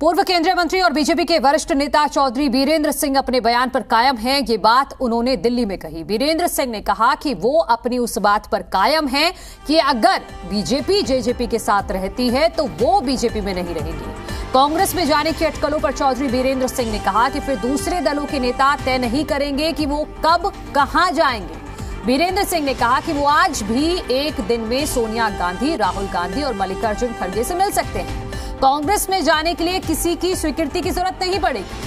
पूर्व केंद्रीय मंत्री और बीजेपी के वरिष्ठ नेता चौधरी बीरेंद्र सिंह अपने बयान पर कायम हैं। ये बात उन्होंने दिल्ली में कही। बीरेंद्र सिंह ने कहा कि वो अपनी उस बात पर कायम हैं कि अगर बीजेपी जेजेपी के साथ रहती है तो वो बीजेपी में नहीं रहेगी। कांग्रेस में जाने की अटकलों पर चौधरी बीरेंद्र सिंह ने कहा कि फिर दूसरे दलों के नेता तय नहीं करेंगे कि वो कब, कहाँ जाएँगे। बीरेंद्र सिंह ने कहा कि वो आज भी एक दिन में सोनिया गांधी, राहुल गांधी और मल्लिकार्जुन खड़गे से मिल सकते हैं। कांग्रेस में जाने के लिए किसी की स्वीकृति की ज़रूरत नहीं पड़ेगी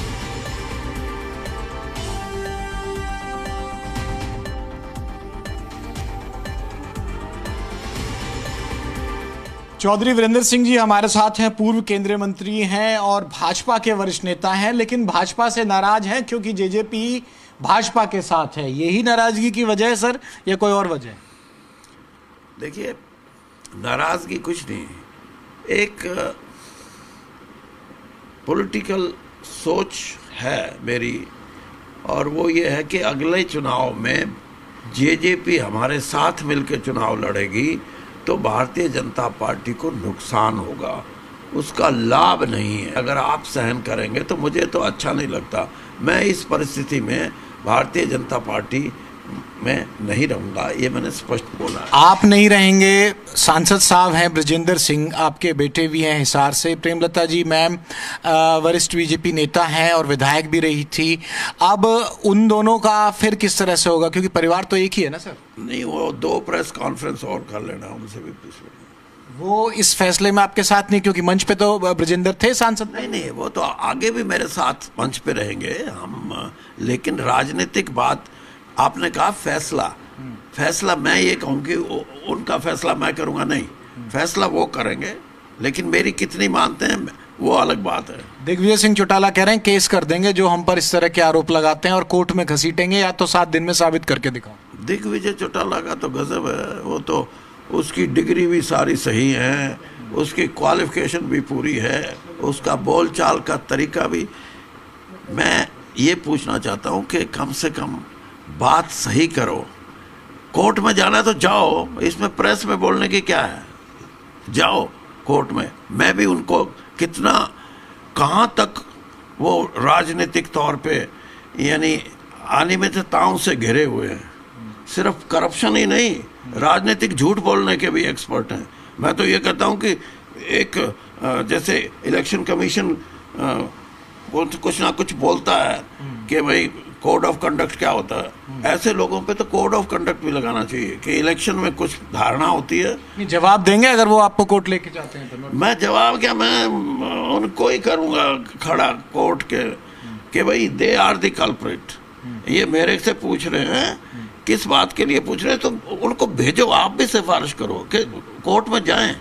चौधरी वीरेंद्र सिंह जी हमारे साथ हैं पूर्व केंद्रीय मंत्री हैं और भाजपा के वरिष्ठ नेता हैं लेकिन भाजपा से नाराज़ हैं क्योंकि जेजेपी भाजपा के साथ है। यही नाराज़गी की वजह है सर या कोई और वजह देखिए नाराज़गी कुछ नहीं एक पॉलिटिकल सोच है मेरी, और वो ये है कि अगले चुनाव में जेजेपी हमारे साथ मिलकर चुनाव लड़ेगी तो भारतीय जनता पार्टी को नुकसान होगा। उसका लाभ नहीं है। अगर आप सहन करेंगे तो मुझे तो अच्छा नहीं लगता। मैं इस परिस्थिति में भारतीय जनता पार्टी मैं नहीं रहूँगा ये मैंने स्पष्ट बोला। आप नहीं रहेंगे। सांसद साहब हैं ब्रजेंद्र सिंह आपके बेटे भी हैं हिसार से। प्रेमलता जी मैम वरिष्ठ बीजेपी नेता हैं और विधायक भी रही थी। अब उन दोनों का फिर किस तरह से होगा? क्योंकि परिवार तो एक ही है ना सर? नहीं वो दो प्रेस कॉन्फ्रेंस और कर लेना उनसे भी पूछ लेना। वो इस फैसले में आपके साथ नहीं क्योंकि मंच पे तो ब्रजेंद्र थे सांसद। नहीं नहीं वो तो आगे भी मेरे साथ मंच पे रहेंगे। हम लेकिन राजनीतिक बात आपने कहा फैसला। फैसला मैं ये कहूँ कि उनका फैसला मैं करूँगा नहीं। फैसला वो करेंगे लेकिन मेरी कितनी मानते हैं वो अलग बात है। दिग्विजय सिंह चौटाला कह रहे हैं केस कर देंगे जो हम पर इस तरह के आरोप लगाते हैं और कोर्ट में घसीटेंगे या तो सात दिन में साबित करके दिखाओ। दिग्विजय चौटाला का तो गजब है वो तो उसकी डिग्री भी सारी सही है उसकी क्वालिफिकेशन भी पूरी है उसका बोलचाल का तरीका भी। मैं ये पूछना चाहता हूँ कि कम से कम बात सही करो। कोर्ट में जाना तो जाओ। इसमें प्रेस में बोलने की क्या है? जाओ कोर्ट में। मैं भी उनको कितना, कहाँ तक वो राजनीतिक तौर पे, यानी अनियमितताओं से घिरे हुए हैं। सिर्फ़ करप्शन ही नहीं, राजनीतिक झूठ बोलने के भी एक्सपर्ट हैं। मैं तो ये कहता हूँ कि एक जैसे इलेक्शन कमीशन कुछ ना कुछ बोलता है कि भाई कोड ऑफ़ कंडक्ट क्या होता है? ऐसे लोगों पे तो कोड ऑफ़ कंडक्ट भी लगाना चाहिए कि इलेक्शन में कुछ धारणा होती है। जवाब देंगे अगर वो आपको कोर्ट लेके जाते हैं तो मैं जवाब क्या मैं उनको ही करूँगा खड़ा कोर्ट के कि भाई दे आर द कल्प्रिट ये मेरे से पूछ रहे हैं किस बात के लिए पूछ रहे हैं तो उनको भेजो आप भी सिफारिश करो कि कोर्ट में जाएँ।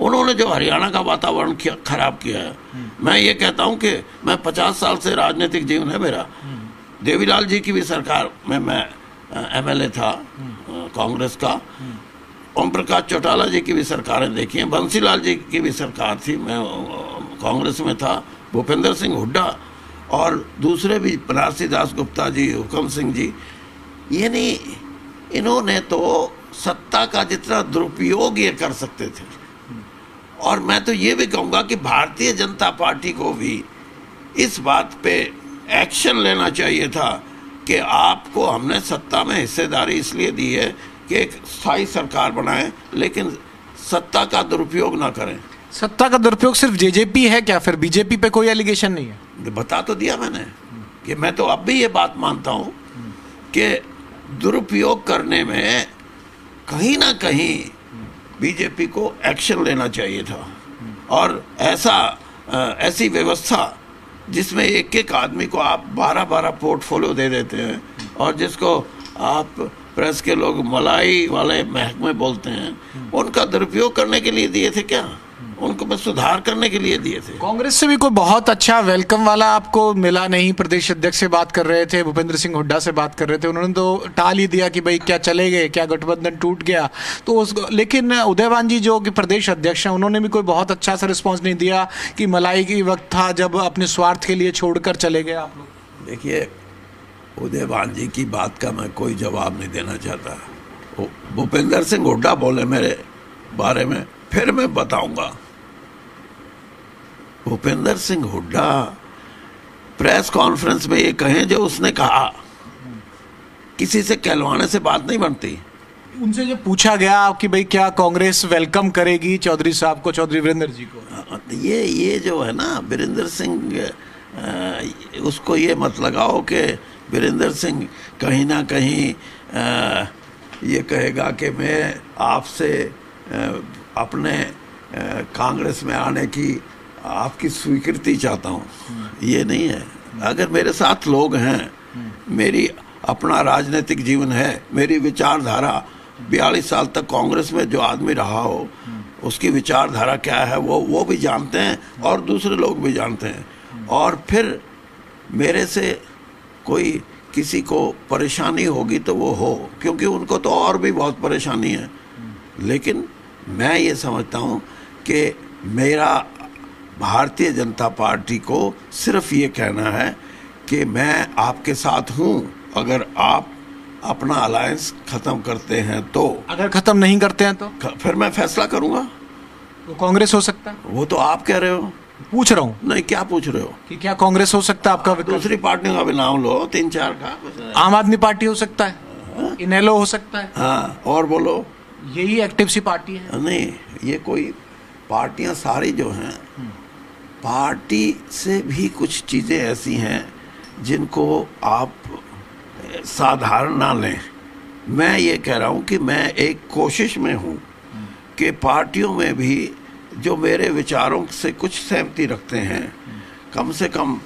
उन्होंने जो हरियाणा का वातावरण खराब किया है। मैं ये कहता हूँ कि मैं पचास साल से राजनीतिक जीवन है मेरा। देवीलाल जी की भी सरकार में मैं एमएलए था कांग्रेस का। ओम प्रकाश चौटाला जी की भी सरकारें देखी हैं। बंसीलाल जी की भी सरकार थी। मैं कांग्रेस में था। भूपेंद्र सिंह हुड्डा और दूसरे भी बनारसी दास गुप्ता जी हुकम सिंह जी। यानी इन्होंने तो सत्ता का जितना दुरुपयोग ये कर सकते थे। और मैं तो ये भी कहूँगा कि भारतीय जनता पार्टी को भी इस बात पे एक्शन लेना चाहिए था कि आपको हमने सत्ता में हिस्सेदारी इसलिए दी है कि एक स्थायी सरकार बनाए लेकिन सत्ता का दुरुपयोग ना करें। सत्ता का दुरुपयोग सिर्फ़ जेजेपी है क्या? फिर बीजेपी पे कोई एलिगेशन नहीं है? बता तो दिया मैंने कि मैं तो अब भी ये बात मानता हूँ कि दुरुपयोग करने में कहीं ना कहीं बीजेपी को एक्शन लेना चाहिए था। और ऐसा ऐसी व्यवस्था जिसमें एक एक आदमी को आप बारह बारह पोर्टफोलियो दे देते हैं और जिसको आप प्रेस के लोग मलाई वाले महकमे बोलते हैं उनका दुरुपयोग करने के लिए दिए थे क्या? उनको बस सुधार करने के लिए दिए थे। कांग्रेस से भी कोई बहुत अच्छा वेलकम वाला आपको मिला नहीं। प्रदेश अध्यक्ष से बात कर रहे थे भूपेंद्र सिंह हुड्डा से बात कर रहे थे। उन्होंने तो टाल ही दिया कि भाई क्या चले गए क्या गठबंधन टूट गया। तो उस लेकिन उदयवान जी जो कि प्रदेश अध्यक्ष हैं उन्होंने भी कोई बहुत अच्छा सा रिस्पॉन्स नहीं दिया कि मलाई की वक्त था जब अपने स्वार्थ के लिए छोड़कर चले गए आप लोग। देखिए उदयवान जी की बात का मैं कोई जवाब नहीं देना चाहता। भूपेंद्र सिंह हुड्डा बोले मेरे बारे में फिर मैं बताऊँगा। भूपेंद्र सिंह हुड्डा प्रेस कॉन्फ्रेंस में ये कहें जो उसने कहा किसी से कहलवाने से बात नहीं बनती। उनसे जब पूछा गया कि भाई क्या कांग्रेस वेलकम करेगी चौधरी साहब को चौधरी वीरेंद्र जी को? हाँ, ये ये जो है ना वीरेंद्र सिंह उसको ये मत लगाओ कि वीरेंद्र सिंह कहीं ना कहीं आ, ये कहेगा कि मैं आपसे अपने कांग्रेस में आने की आपकी स्वीकृति चाहता हूँ। ये नहीं है। अगर मेरे साथ लोग हैं, मेरी अपना राजनीतिक जीवन है, मेरी विचारधारा बयालीस साल तक कांग्रेस में जो आदमी रहा हो, उसकी विचारधारा क्या है, वो वो भी जानते हैं और दूसरे लोग भी जानते हैं। और फिर मेरे से कोई किसी को परेशानी होगी तो वो हो, क्योंकि उनको तो और भी बहुत परेशानी है। लेकिन मैं ये समझता हूँ कि मेरा भारतीय जनता पार्टी को सिर्फ़ ये कहना है कि मैं आपके साथ हूँ। अगर आप अपना अलायंस खत्म करते हैं तो। अगर खत्म नहीं करते हैं तो? फिर मैं फैसला करूँगा। वो कांग्रेस हो सकता है। वो तो आप कह रहे हो। पूछ रहा हूँ। नहीं क्या पूछ रहे हो? कि क्या कांग्रेस हो सकता है आपका दूसरी पार्टियों का भी नाम लो तीन चार का। आम आदमी पार्टी हो सकता है। हाँ? इनेलो हो सकता है। हाँ और बोलो। यही एक्टिव सी पार्टी है। नहीं ये कोई पार्टियाँ सारी जो हैं पार्टी से भी कुछ चीज़ें ऐसी हैं जिनको आप साधारण ना लें। मैं ये कह रहा हूँ कि मैं एक कोशिश में हूँ कि पार्टियों में भी जो मेरे विचारों से कुछ सहमति रखते हैं, कम से कम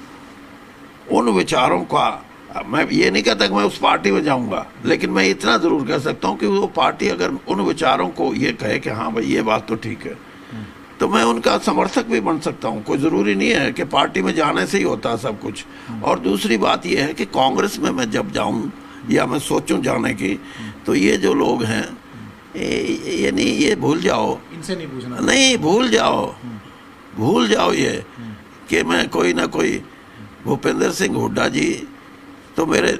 उन विचारों का, मैं ये नहीं कहता कि मैं उस पार्टी में जाऊँगा, लेकिन मैं इतना ज़रूर कह सकता हूँ कि वो पार्टी अगर उन विचारों को ये कहे कि हाँ भाई, ये बात तो ठीक है तो मैं उनका समर्थक भी बन सकता हूँ। कोई ज़रूरी नहीं है कि पार्टी में जाने से ही होता है सब कुछ। और दूसरी बात यह है कि कांग्रेस में मैं जब जाऊँ या मैं सोचूं जाने की तो ये जो लोग हैं ये नहीं ये भूल जाओ। इनसे नहीं पूछना। नहीं भूल जाओ। भूल जाओ ये कि मैं कोई ना कोई भूपेंद्र सिंह हुड्डा जी तो मेरे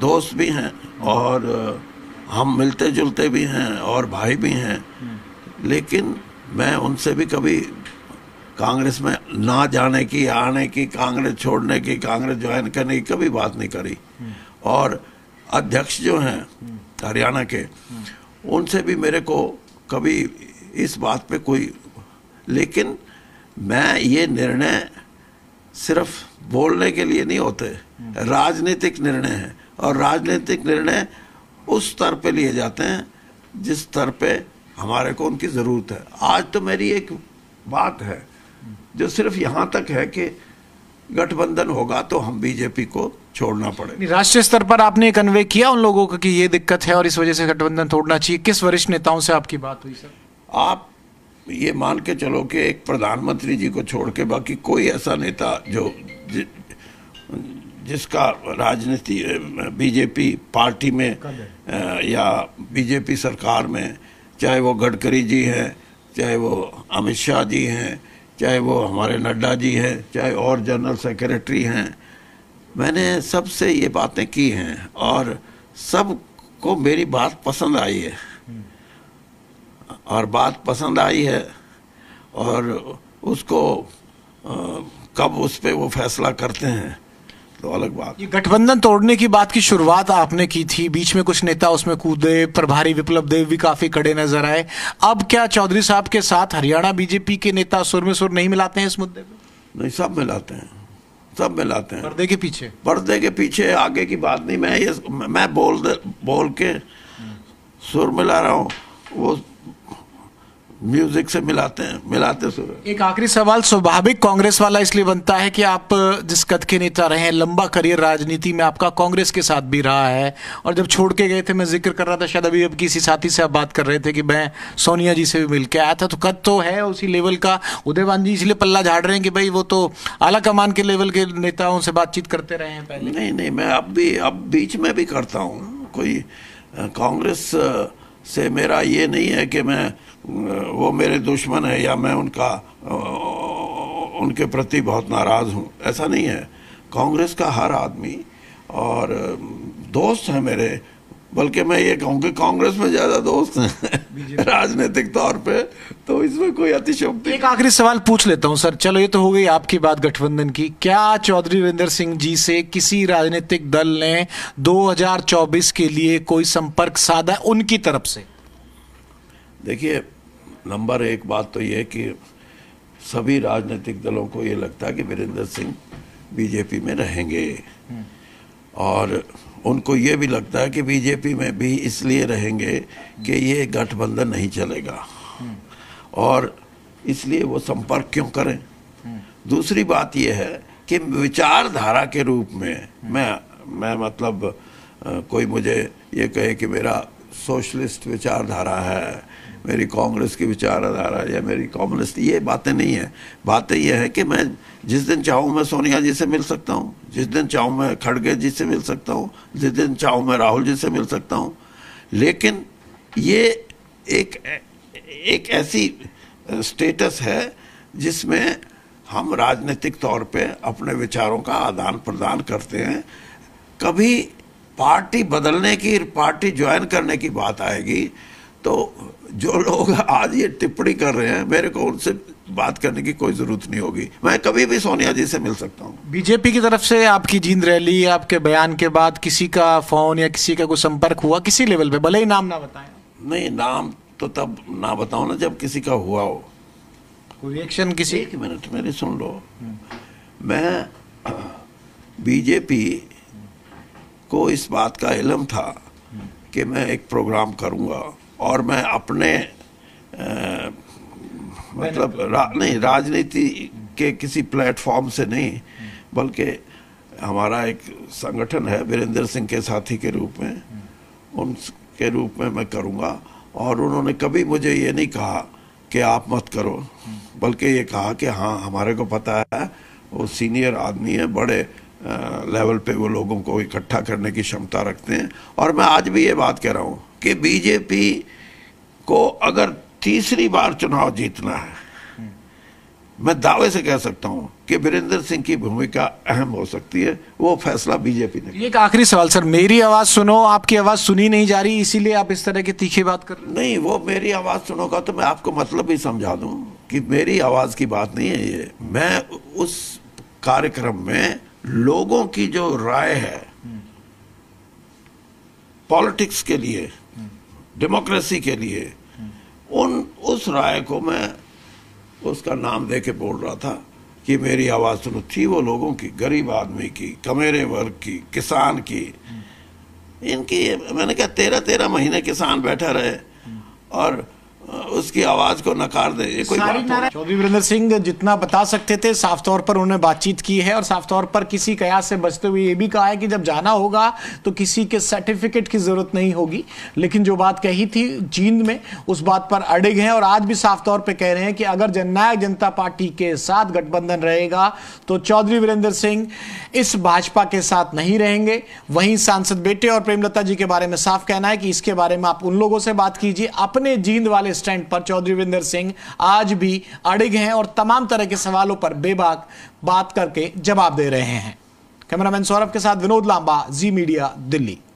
दोस्त भी हैं और हम मिलते जुलते भी हैं और भाई भी हैं। लेकिन मैं उनसे भी कभी कांग्रेस में ना जाने की, आने की, कांग्रेस छोड़ने की, कांग्रेस ज्वाइन करने की कभी बात नहीं करी। और अध्यक्ष जो हैं, हरियाणा के, उनसे भी मेरे को कभी इस बात पे कोई, लेकिन मैं ये निर्णय सिर्फ़ बोलने के लिए नहीं होते। राजनीतिक निर्णय है, और राजनीतिक निर्णय उस स्तर पे लिए जाते हैं, जिस स्तर पे हमारे को उनकी ज़रूरत है। आज तो मेरी एक बात है जो सिर्फ़ यहाँ तक है कि गठबंधन होगा तो हम बीजेपी को छोड़ना पड़े राष्ट्रीय स्तर पर आपने कन्वे किया उन लोगों को कि ये दिक्कत है और इस वजह से गठबंधन तोड़ना चाहिए। किस वरिष्ठ नेताओं से आपकी बात हुई सर? आप ये मान के चलो कि एक प्रधानमंत्री जी को छोड़ के बाकी कोई ऐसा नेता जो जि, जिसका राजनीति बीजेपी पार्टी में या बीजेपी सरकार में चाहे वो गडकरी जी हैं चाहे वो अमित शाह जी हैं चाहे वो हमारे नड्डा जी हैं चाहे और जनरल सेक्रेटरी हैं। मैंने सबसे ये बातें की हैं और सबको मेरी बात पसंद आई है। और बात पसंद आई है और उसको आ, कब उस पर वो फैसला करते हैं। तो अलग बात। ये गठबंधन तोड़ने की बात की शुरुआत आपने की थी। बीच में कुछ नेता उसमें कूदे प्रभारी विप्लव देव भी काफ़ी कड़े नज़र आए। अब क्या चौधरी साहब के साथ हरियाणा बीजेपी के नेता सुर में सुर नहीं मिलाते हैं इस मुद्दे पर नहीं सब मिलाते हैं। सब मिलाते हैं। पर्दे के पीछे। पर्दे के पीछे आगे की बात नहीं। मैं ये मैं बोल दे बोल के सुर मिला रहा हूँ। वो म्यूज़िक से मिलाते हैं मिलाते सुर एक आखिरी सवाल स्वाभाविक कांग्रेस वाला इसलिए बनता है कि आप जिस कद के नेता रहे हैं लंबा करियर राजनीति में आपका कांग्रेस के साथ भी रहा है और जब छोड़ के गए थे मैं ज़िक्र कर रहा था शायद अभी अब किसी साथी से आप बात कर रहे थे कि मैं सोनिया जी से भी मिल के आया था तो कद तो है उसी लेवल का। उदयवान जी इसलिए पल्ला झाड़ रहे हैं कि भाई वो तो आला कमान के लेवल के नेताओं से बातचीत करते रहे हैं पहले। नहीं नहीं मैं अब भी अब बीच में भी करता हूँ। कोई कांग्रेस से मेरा ये नहीं है कि मैं वो मेरे दुश्मन है या मैं उनका उनके प्रति बहुत नाराज़ हूँ। ऐसा नहीं है। कांग्रेस का हर आदमी और दोस्त हैं मेरे बल्कि मैं ये कहूँ कि कांग्रेस में ज़्यादा दोस्त हैं। राजनीतिक तौर पे तो इसमें कोई अतिशोक्ति एक आखिरी सवाल पूछ लेता हूँ सर। चलो ये तो हो गई आपकी बात गठबंधन की। क्या चौधरी वीरेंद्र सिंह जी से किसी राजनीतिक दल ने 2024 के लिए कोई संपर्क साधा उनकी तरफ़ से? देखिए नंबर एक बात तो ये कि सभी राजनीतिक दलों को ये लगता है कि वीरेंद्र सिंह बीजेपी में रहेंगे। और उनको ये भी लगता है कि बीजेपी में भी इसलिए रहेंगे कि ये गठबंधन नहीं चलेगा। और इसलिए वो संपर्क क्यों करें? दूसरी बात यह है कि विचारधारा के रूप में मैं मैं मतलब कोई मुझे ये कहे कि मेरा सोशलिस्ट विचारधारा है, मेरी कांग्रेस की विचारधारा या मेरी कम्युनिस्ट, ये बातें नहीं है। बातें ये है कि मैं जिस दिन चाहूँ मैं सोनिया जी से मिल सकता हूँ, जिस दिन चाहूँ मैं खड़गे जी से मिल सकता हूँ, जिस दिन चाहूँ मैं राहुल जी से मिल सकता हूँ। लेकिन ये एक एक ऐसी स्टेटस है जिसमें हम राजनीतिक तौर पे अपने विचारों का आदान प्रदान करते हैं। कभी पार्टी बदलने की पार्टी ज्वाइन करने की बात आएगी तो जो लोग आज ये टिप्पणी कर रहे हैं मेरे को उनसे बात करने की कोई ज़रूरत नहीं होगी। मैं कभी भी सोनिया जी से मिल सकता हूँ। बीजेपी की तरफ़ से आपकी जींद रैली आपके बयान के बाद किसी का फ़ोन या किसी का कोई संपर्क हुआ किसी लेवल पे? भले ही नाम ना बताएँ। नहीं नाम तो तब ना बताओ ना जब किसी का हुआ हो। कोई रिएक्शन किसी? एक मिनट मेरी सुन लो। मैं बीजेपी को इस बात का इलम था कि मैं एक प्रोग्राम करूँगा और मैं अपने आ, मतलब रा, नहीं राजनीति के किसी प्लेटफॉर्म से नहीं बल्कि हमारा एक संगठन है वीरेंद्र सिंह के साथी के रूप में उनके रूप में मैं करूँगा और उन्होंने कभी मुझे ये नहीं कहा कि आप मत करो बल्कि ये कहा कि हाँ हमारे को पता है वो सीनियर आदमी है बड़े लेवल पे वो लोगों को इकट्ठा करने की क्षमता रखते हैं। और मैं आज भी ये बात कह रहा हूँ कि बीजेपी को अगर तीसरी बार चुनाव जीतना है मैं दावे से कह सकता हूँ कि वीरेंद्र सिंह की भूमिका अहम हो सकती है। वो फैसला बीजेपी ने एक आखिरी सवाल सर मेरी आवाज़ सुनो आपकी आवाज़ सुनी नहीं जा रही इसीलिए आप इस तरह की तीखी बात कर नहीं वो मेरी आवाज़ सुनोगा तो मैं आपको मतलब भी समझा दूँ कि मेरी आवाज़ की बात नहीं है ये। मैं उस कार्यक्रम में लोगों की जो राय है पॉलिटिक्स के लिए डेमोक्रेसी के लिए उन उस राय को मैं उसका नाम दे के बोल रहा था कि मेरी आवाज़ सुनो। थी वो लोगों की गरीब आदमी की कमेरे वर्ग की किसान की। इनकी मैंने कहा तेरह तेरह महीने किसान बैठा रहे और उसकी आवाज़ को नकार दे ये कोई बात चौधरी वीरेंद्र सिंह जितना बता सकते थे साफ़ तौर पर उन्होंने बातचीत की है और साफ़ तौर पर किसी कयास से बचते हुए ये भी कहा है कि जब जाना होगा तो किसी के सर्टिफिकेट की ज़रूरत नहीं होगी। लेकिन जो बात कही थी जींद में उस बात पर अड़िग हैं और आज भी साफ़ तौर पर कह रहे हैं कि अगर जननायक जनता पार्टी के साथ गठबंधन रहेगा तो चौधरी वीरेंद्र सिंह इस भाजपा के साथ नहीं रहेंगे। वहीं सांसद बेटे और प्रेमलता जी के बारे में साफ़ कहना है कि इसके बारे में आप उन लोगों से बात कीजिए। अपने जींद वाले स्टैंड पर चौधरी विंदर सिंह आज भी अड़िग हैं और तमाम तरह के सवालों पर बेबाक बात करके जवाब दे रहे हैं। कैमरामैन सौरभ के साथ विनोद लांबा, जी मीडिया, दिल्ली।